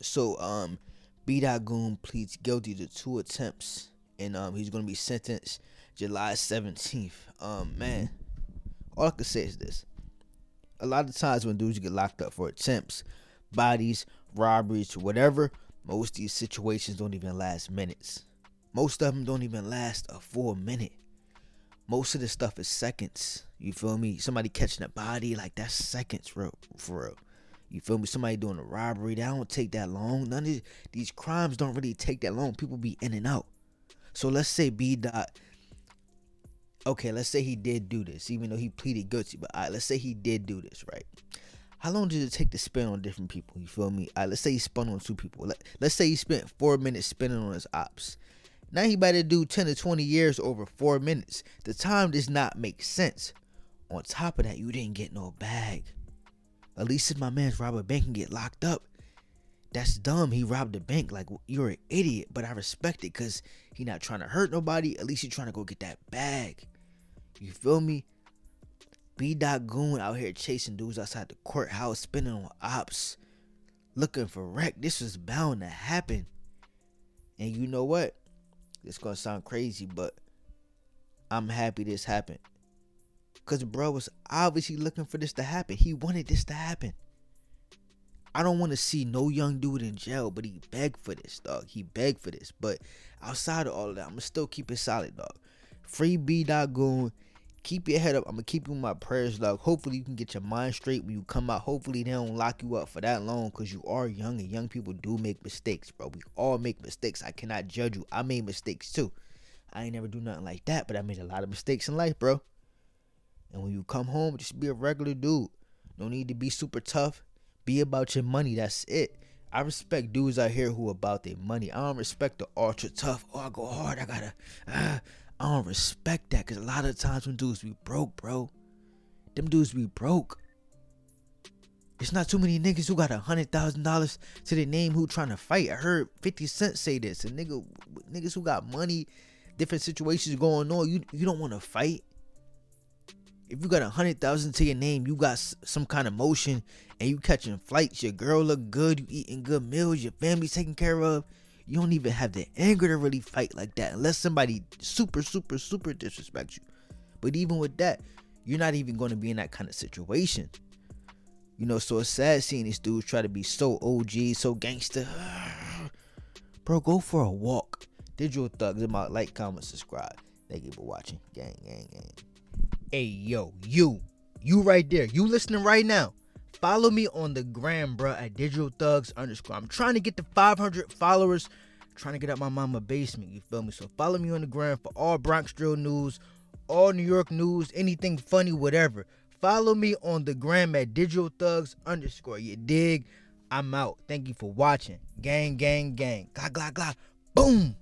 So um, B. Goon pleads guilty to two attempts, and um, he's gonna be sentenced July seventeenth. Um, man, all I can say is this: a lot of times when dudes get locked up for attempts, bodies, robberies, whatever, most of these situations don't even last minutes. Most of them don't even last a full minute. Most of the stuff is seconds. You feel me? Somebody catching a body, like that's seconds, real for real. You feel me? Somebody doing a robbery, that don't take that long. None of these crimes don't really take that long. People be in and out. So let's say B dot. Okay, let's say he did do this, even though he pleaded guilty. But right, let's say he did do this, right? How long did it take to spin on different people? You feel me? Right, let's say he spun on two people. Let, let's say he spent four minutes spinning on his ops. Now he better do 10 to 20 years over four minutes. The time does not make sense. On top of that, you didn't get no bag. At least if my man's rob a bank and get locked up, that's dumb. He robbed a bank. Like you're an idiot, but I respect it because he not trying to hurt nobody. At least he trying to go get that bag. You feel me? BDOT Goon out here chasing dudes outside the courthouse, spinning on ops, looking for wreck. This was bound to happen. And you know what? It's gonna sound crazy, but I'm happy this happened. Cause bro was obviously looking for this to happen. He wanted this to happen. I don't want to see no young dude in jail, but he begged for this, dog. He begged for this. But outside of all of that, I'm gonna still keep it solid, dog. Free B goon. Keep your head up. I'm gonna keep you in my prayers, dog. Hopefully you can get your mind straight when you come out. Hopefully they don't lock you up for that long because you are young and young people do make mistakes, bro. We all make mistakes. I cannot judge you. I made mistakes too. I ain't never do nothing like that, but I made a lot of mistakes in life, bro. And when you come home, just be a regular dude. No need to be super tough. Be about your money. That's it. I respect dudes out here who about their money. I don't respect the ultra tough. Oh, I go hard. I gotta. Uh, I don't respect that because a lot of times when dudes be broke, bro, them dudes be broke. It's not too many niggas who got a hundred thousand dollars to their name who trying to fight. I heard Fifty Cent say this. A nigga, niggas who got money, different situations going on. You you don't want to fight if you got a hundred thousand to your name, you got some kind of motion, and you catching flights, your girl look good, you eating good meals, your family's taken care of. You don't even have the anger to really fight like that unless somebody super, super, super disrespects you. But even with that, you're not even going to be in that kind of situation. You know, so it's sad seeing these dudes try to be so OG, so gangster. Bro, go for a walk. Digital Thugz, about like, comment, subscribe. Thank you for watching. Gang, gang, gang. Hey, yo, you, you right there, you listening right now. Follow me on the gram, bro, at Digital Thugz underscore. I'm trying to get to 500 followers, trying to get out my mama basement. You feel me? So follow me on the gram for all Bronx drill news, all New York news, anything funny, whatever. Follow me on the gram at Digital Thugz underscore. You dig? I'm out. Thank you for watching. Gang, gang, gang. Glah, glah, glah. Boom.